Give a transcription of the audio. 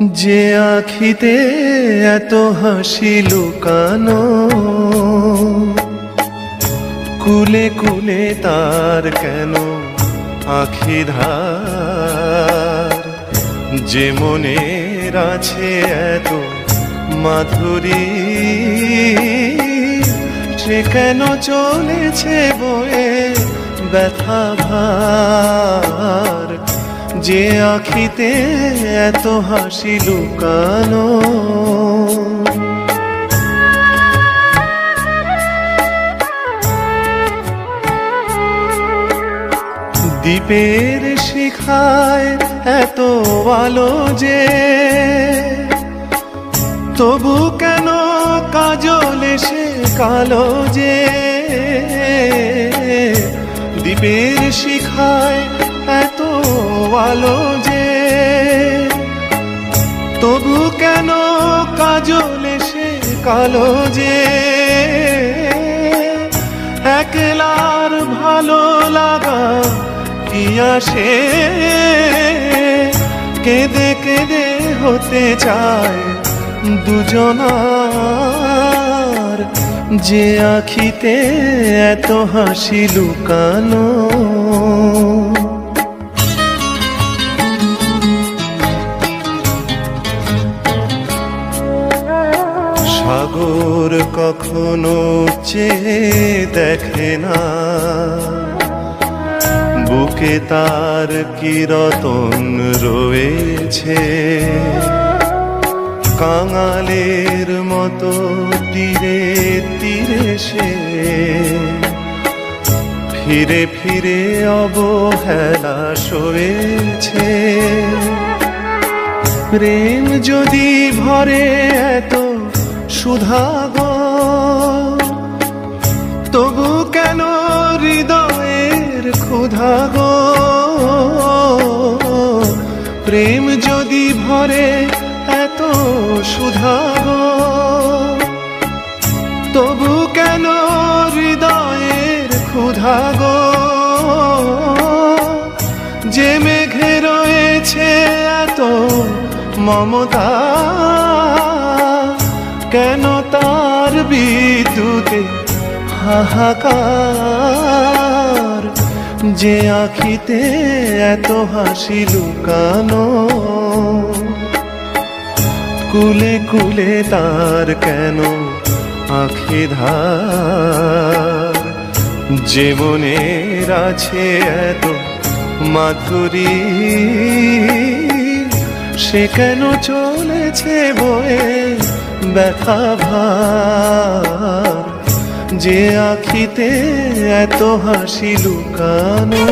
যে আখিতে এত হাসি লুকানো, কুলে কুলে তার কেন আখি ধার? যে মনের আছে এত মাধুরী, সে কেন চলেছে বয়ে ব্যথা ভার? যে আখিতে এত হাসি লুকানো। দ্বীপের শিখায় এত আলো যে, তবু কেন কাজল এসে কালো যে? দ্বীপের শিখায় আলো যে। তবু কেন কাজল এসে কালো যে? একলার ভালো লাগা কি আসে? কেঁদে কেঁদে হতে চায় দুজনার। যে আখিতে এত হাসি লুকানো চেয়ে দেখে না। বুকে তার কিরতন রয়েছে? কাঙালের মতো তীরে তীরে সে। ফিরে ফিরে অবহেলা সয়েছে। প্রেম যদি ভরে এত সুধাগ তবু কেন হৃদয়ের ক্ষুধাগ প্রেম যদি ভরে, এত সুধাগ তবু কেন হৃদয়ের ক্ষুধাগ যে মেঘে রয়েছে এত মমতা, কেন তার বিদ্যুতে হাহাকার। যে আখিতে এত হাসি লুকানো, কুলে কুলে তার কেন আখি ধার? যে আছে এত মাধুরী, সে কেন চলেছে বয়ে ব্যথা ভার? যে আখিতে এত হাসি লুকানো।